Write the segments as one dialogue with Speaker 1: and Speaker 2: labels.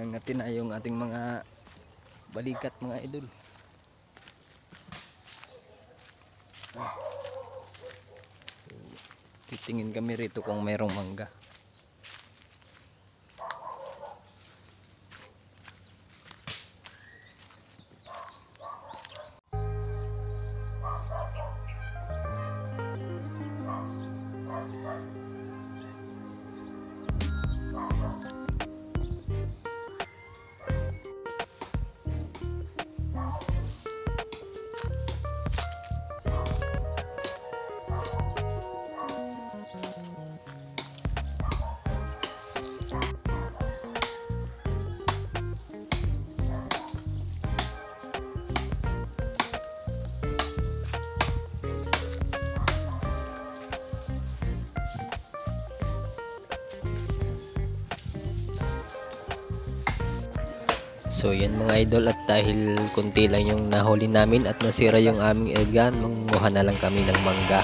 Speaker 1: Nangangati na yung ating mga balikat mga idol. Ah. Titingin kami rito kung mayroong mangga. So yan mga idol at dahil kunti lang yung nahuli namin at nasira yung aming elgan, manguha na lang kami ng mangga.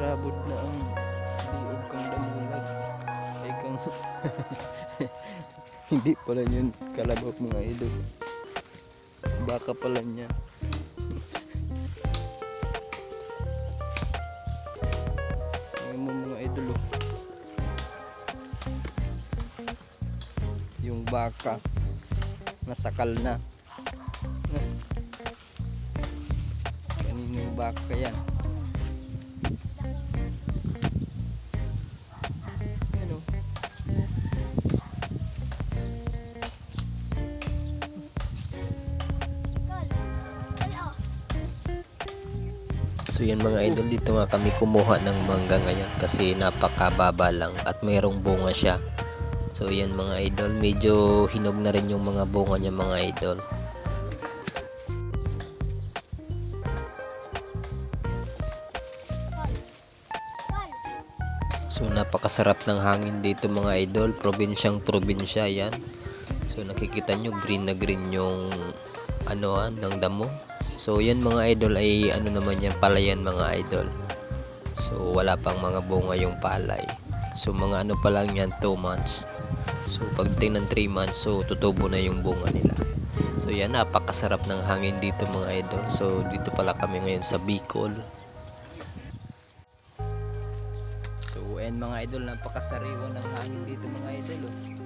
Speaker 1: Sarabot na ang liog kang damulag. Ay kang hindi pala yun kalabaw mga idol. Baka pala niya. Ayun mo mga idol oh. Yung baka nasakal na. Kaninong baka yan? So yan mga idol, dito nga kami kumuha ng mangga ngayon kasi napakababa lang at mayroong bunga siya. So yan mga idol, medyo hinog na rin yung mga bunga niya mga idol. So napakasarap ng hangin dito mga idol, probinsyang probinsya yan. So nakikita nyo green na green yung ano ah, ng damo. So yan mga idol ay ano naman yan palayan mga idol. So wala pang mga bunga yung palay. So mga ano pa lang yan 2 months. So pagdating ng 3 months so tutubo na yung bunga nila. So yan napakasarap ng hangin dito mga idol. So dito pala kami ngayon sa Bicol. So ayan mga idol napakasariwa ng hangin dito mga idol. Oh.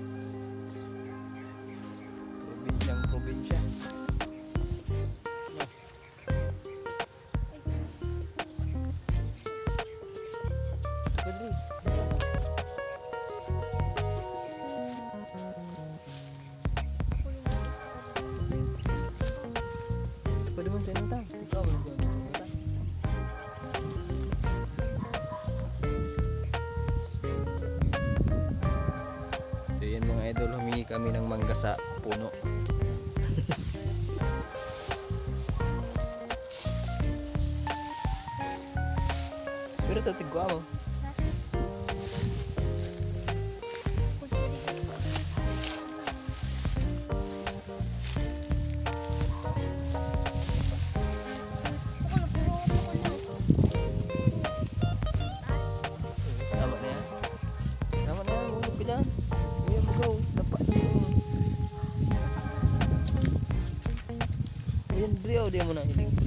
Speaker 1: Kami ng mangga sa puno. beliau dia mau nak ini.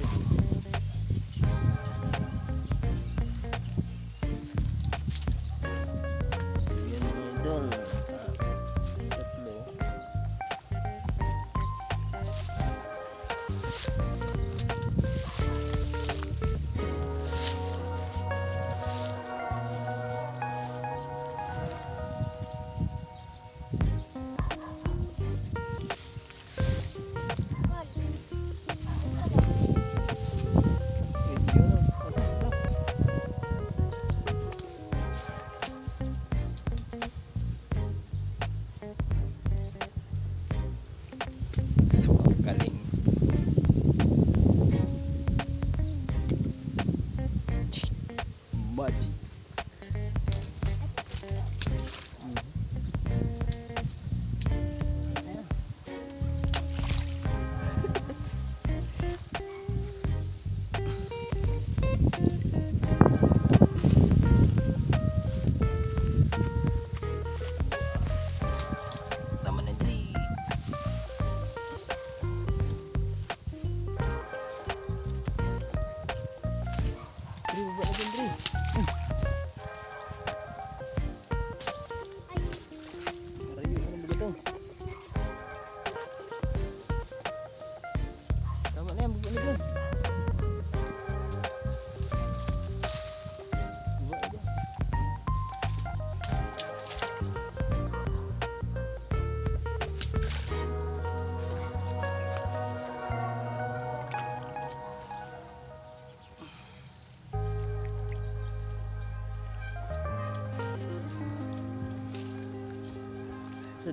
Speaker 1: Sa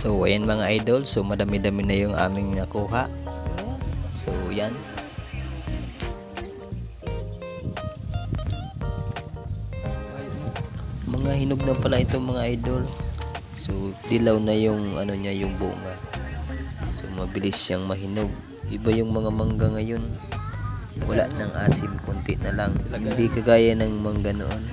Speaker 1: So, ayan mga idol. So, madami-dami na yung aming nakuha. So, yan. Mga hinog na pala ito mga idol. So, dilaw na yung ano niya, yung bunga. So, mabilis siyang mahinog. Iba yung mga mangga ngayon. Wala nang asim, konti na lang. Hindi kagaya ng mangga noon.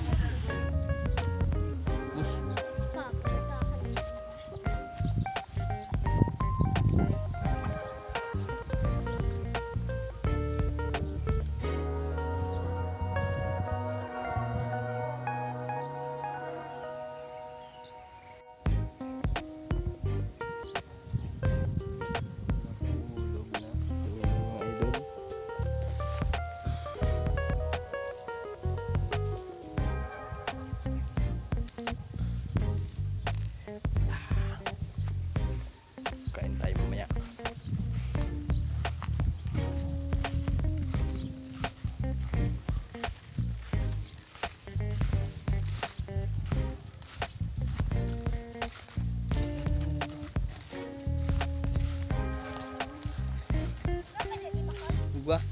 Speaker 1: Diba?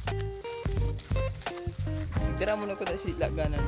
Speaker 1: Dira mo na ko na si laganan.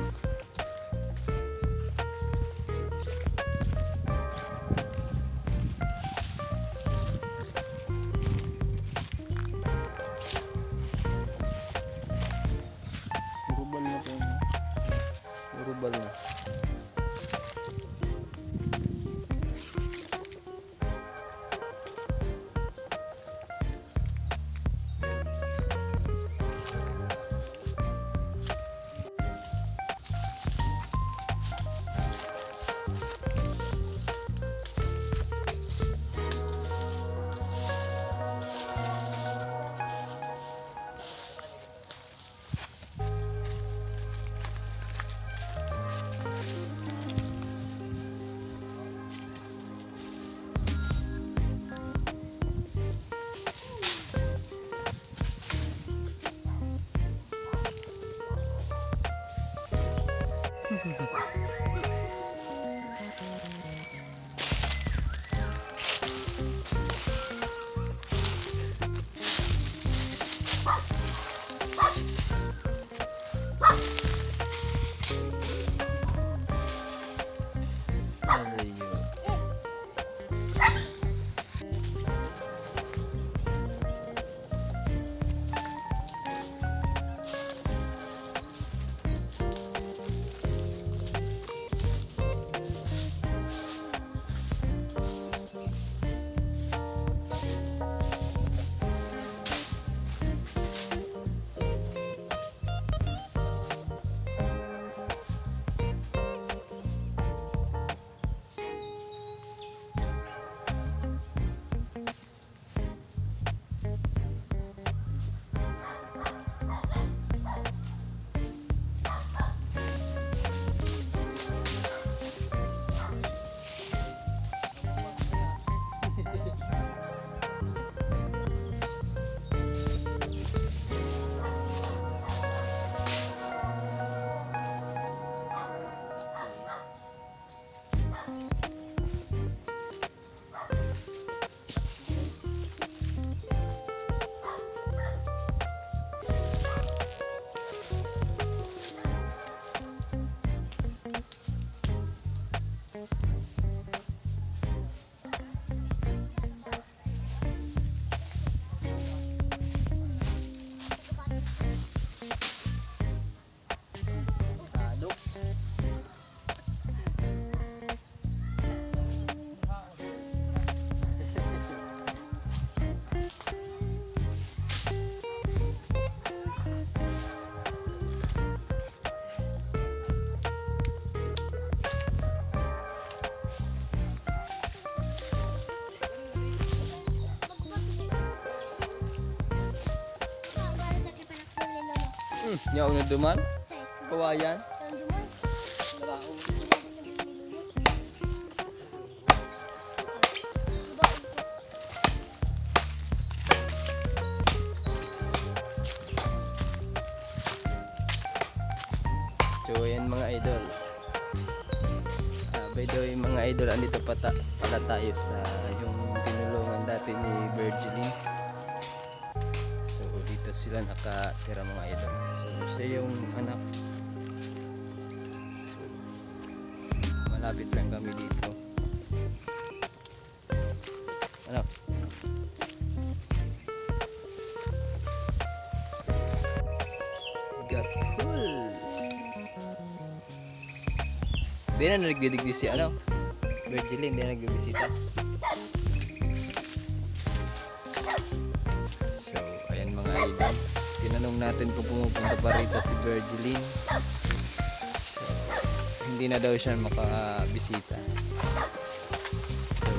Speaker 1: Nya una duman? Kawayan? So ayan mga idol. Ah, by the way mga idol, andito pa ta- pala tayo sa yung tinulungan dati ni Virgiline. So dito sila nakatira mga idol. Siya yung anak. Malapit lang kami dito. Anak. Got full. Di na nagdidigdi si ano? Virgilin, di na nagbibisita. Tinanong natin kung pumupunta pa rito si Virgilin. So, hindi na daw siya makabisita. So,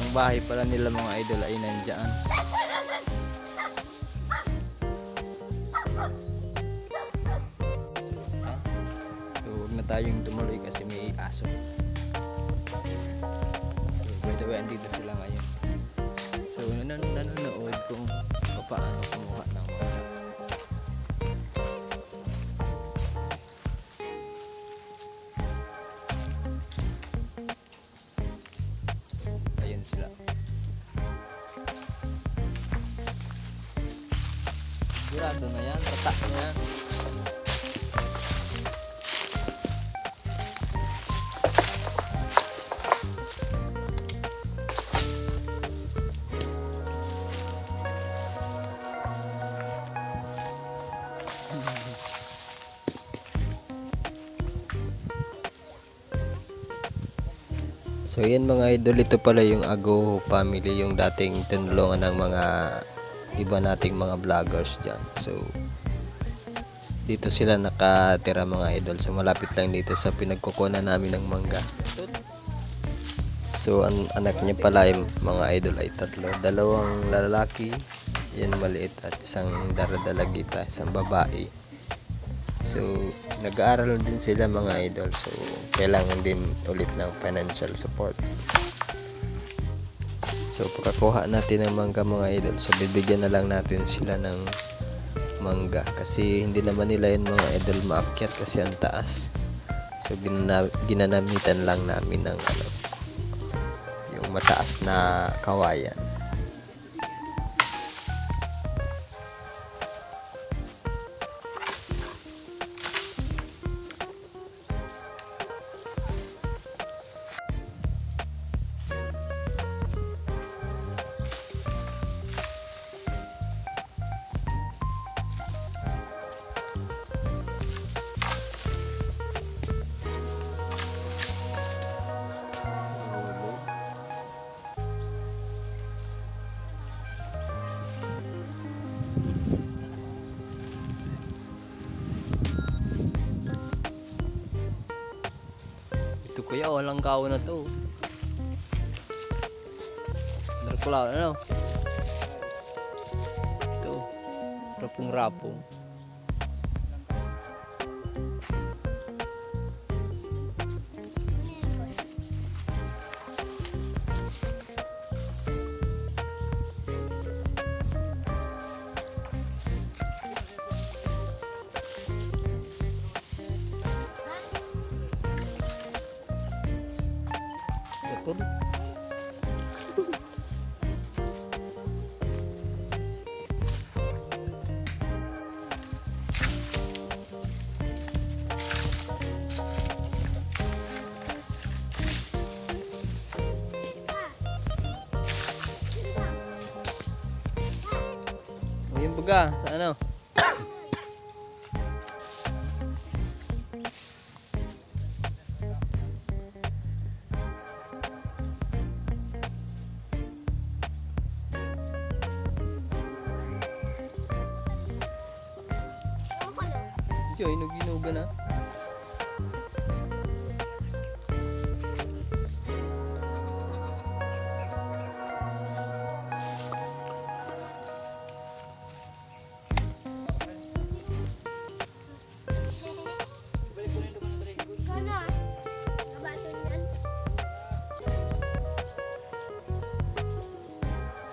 Speaker 1: ang bahay pala nila mga idol ay nandyan. So, huwag na tayong tumuloy kasi may aso. So yan mga idol, ito pala yung Ago family, yung dating tinulungan ng mga iba nating mga vloggers dyan. So dito sila nakatira mga idol. So malapit lang dito sa pinagkukunan namin ng mangga. So ang anak niya pala yung mga idol ay tatlo. Dalawang lalaki, yan maliit at isang daradalagita, isang babae. So, nag-aaral din sila mga idol. So, kailangan din ulit ng financial support. So, pagkakuha natin ng mangga mga idol, so bibigyan na lang natin sila ng mangga. Kasi hindi naman nila yun mga idol maakyat kasi ang taas. So, ginana- ginanamitan lang namin ng ano, yung mataas na kawayan. Kuya, walang kao na to. Dracula, ano? Ito. Rapong-rapong. Betul. Yung baga, sa ano?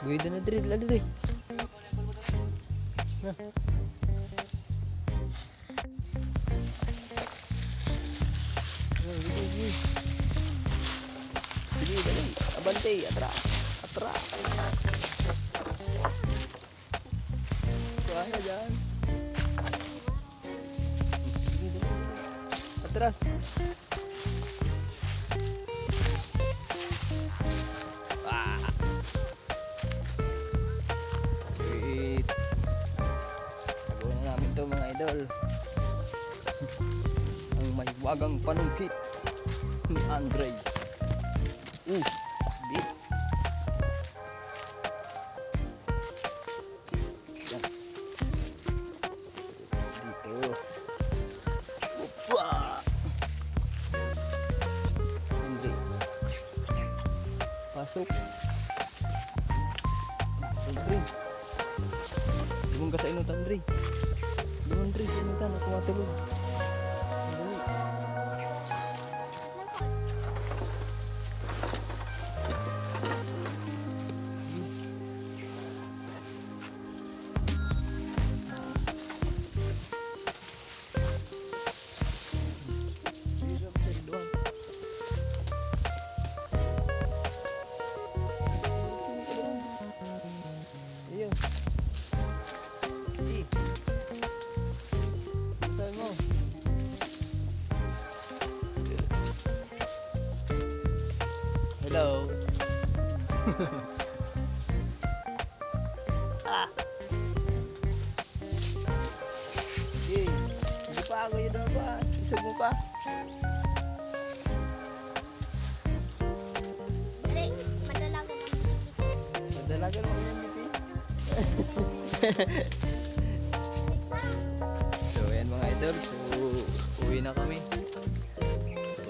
Speaker 1: Uy, na dre, lalo dre. Na. Sige, dali. Abante, atra. Atra. Kaya dyan. Sige. Atras. Idol. Ang may wagang panungkit ni Andre. Uh, Madalagan mo yan, Missy. so, ayan mga idol. So, uwi na kami. So,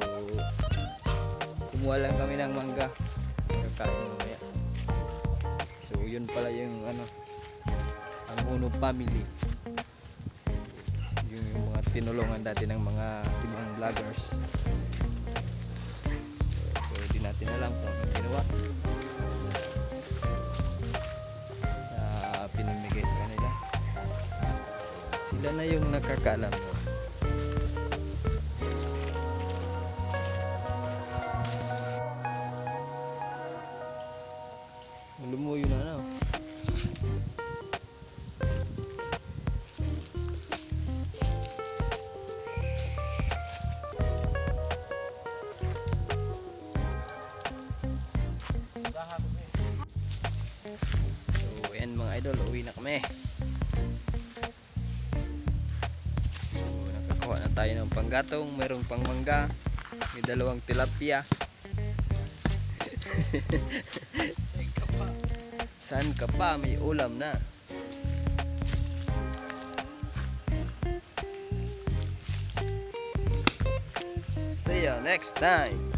Speaker 1: kumuha lang kami ng mangga. Kakain mamaya. So, yun pala yung ano, ang Uno family. Yung, yung mga tinulungan dati ng mga timang vloggers. So, di natin alam kung anong ginawa. Sila na yung nakakaalam. Lumuyo tilapia. Saan ka pa? May ulam na. See ya next time.